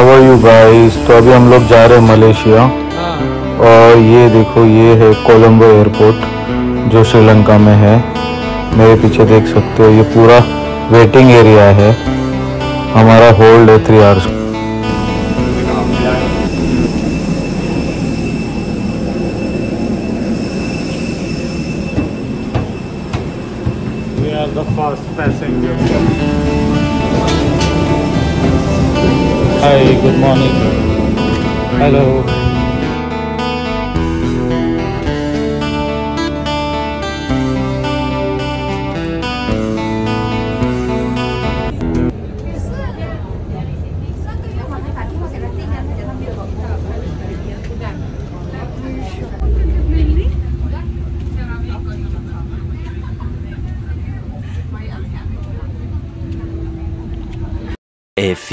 खबर you guys तो अभी हम लोग जा रहे हैं मलेशिया। और ये देखो ये है कोलंबो एयरपोर्ट जो श्रीलंका में है। मेरे पीछे देख सकते हो ये पूरा वेटिंग एरिया है। हमारा होल्ड है three hours We are the first passenger. Hi, good morning. Hello.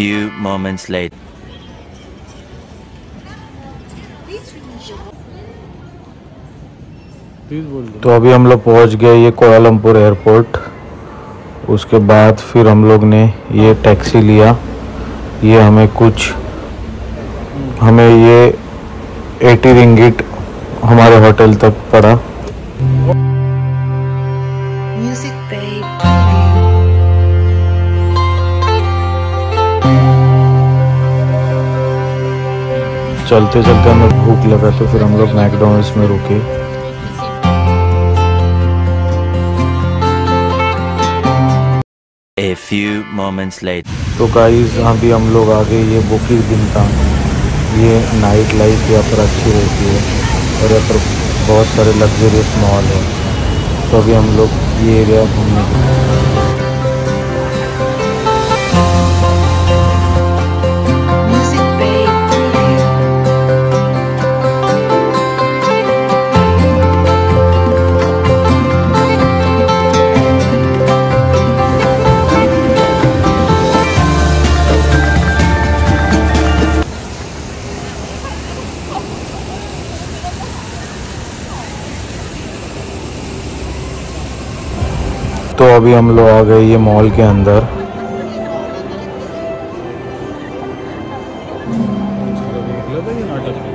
Few moments later. तो अभी हम लोग पहुँच गए ये कोलालमपुर एयरपोर्ट। उसके बाद फिर हम लोग ने ये टैक्सी लिया। ये हमें कुछ, हमें ये 80 रिंगिट हमारे होटल तक पड़ा। चलते चलते हमें भूख लगा तो फिर हम लोग मैकडोनल्ड्स में रुके। A few moments later. तो गाइस अभी हम लोग आ गए ये बुकिंग दिन था। ये नाइट लाइफ यहाँ पर अच्छी रहती है और यहाँ पर बहुत सारे लग्जरियस मॉल है। तो अभी हम लोग ये एरिया घूमने अभी हम लोग आ गए ये मॉल के अंदर। जो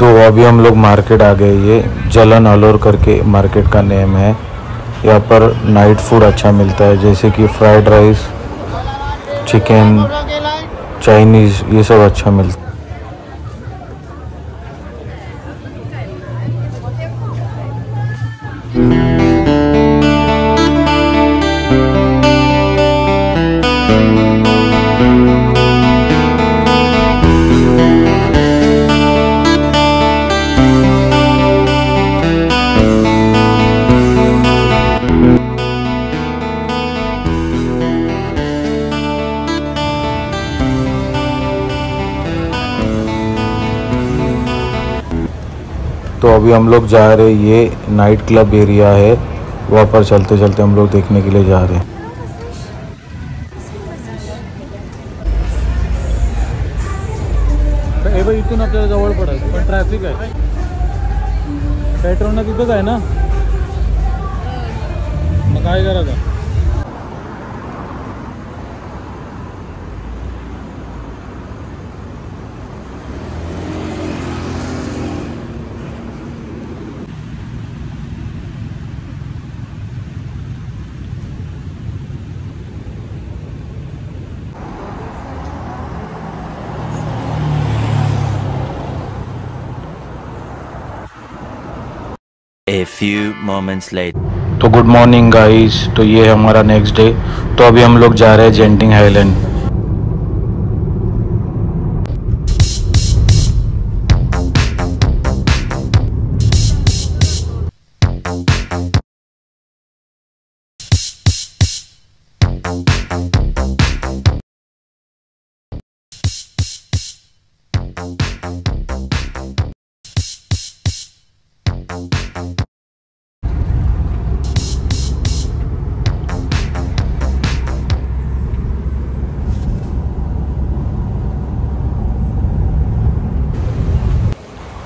तो अभी हम लोग मार्केट आ गए, ये जलन अलोर करके मार्केट का नेम है। यहाँ पर नाइट फ़ूड अच्छा मिलता है, जैसे कि फ्राइड राइस चिकन चाइनीज़ ये सब अच्छा मिलता है तो अभी हम लोग जा रहे ये नाइट क्लब एरिया है। वहाँ पर चलते चलते हम लोग देखने के लिए जा रहे हैं। इथून आपल्याला जवळ पडायचं, पण ट्रॅफिक आहे. पेट्रोल ना तिथंच आहे ना? मग काय करायचं? A few moments later. तो गुड मॉर्निंग गाइस तो ये है हमारा नेक्स्ट डे तो अभी हम लोग जा रहे हैं जेंटिंग हाईलैंड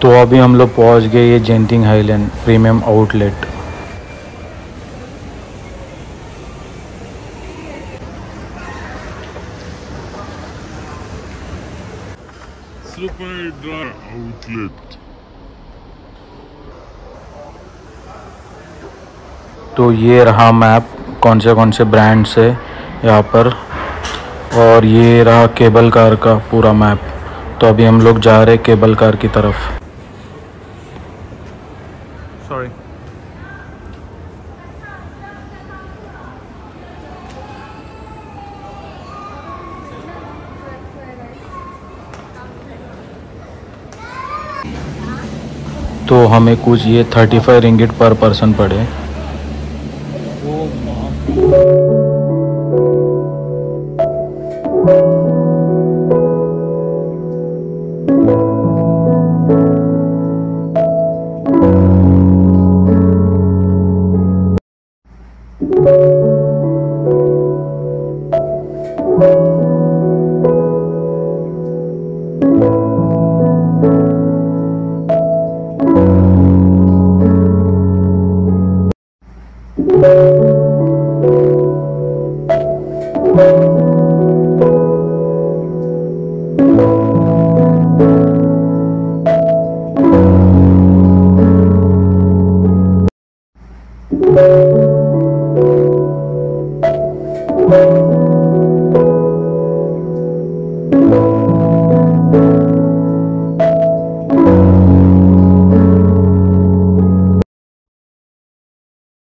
तो अभी हम लोग पहुँच गए ये जेंटिंग हाईलैंड प्रीमियम आउटलेट. तो ये रहा मैप कौन से कौन से ब्रांड से यहाँ पर और ये रहा केबल कार का पूरा मैप तो अभी हम लोग जा रहे हैं केबल कार की तरफ़. तो हमें कुछ ये थर्टी फाइव रिंगिट पर पर्सन पड़े।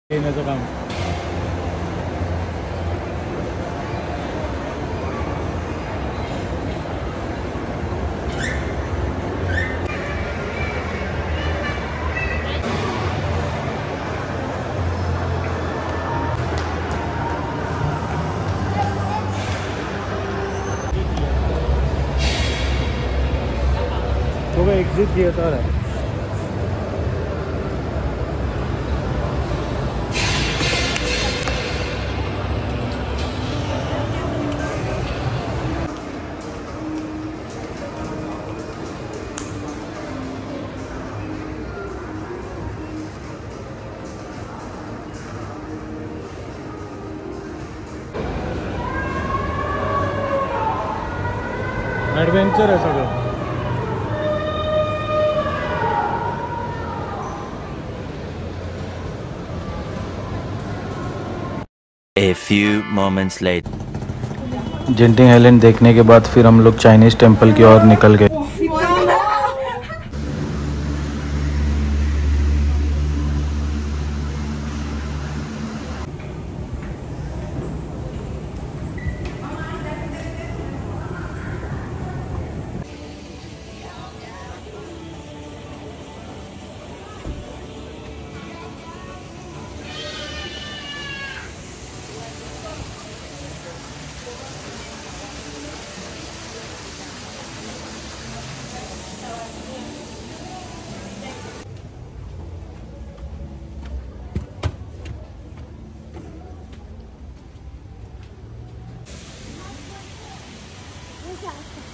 काम। एक्झिट थिएटर आहे ॲडव्हेंचर आहे सगळं A few moments later. Genting Island देखने के बाद फिर हम लोग चाइनीज़ टेंपल की ओर निकल गए Terima kasih.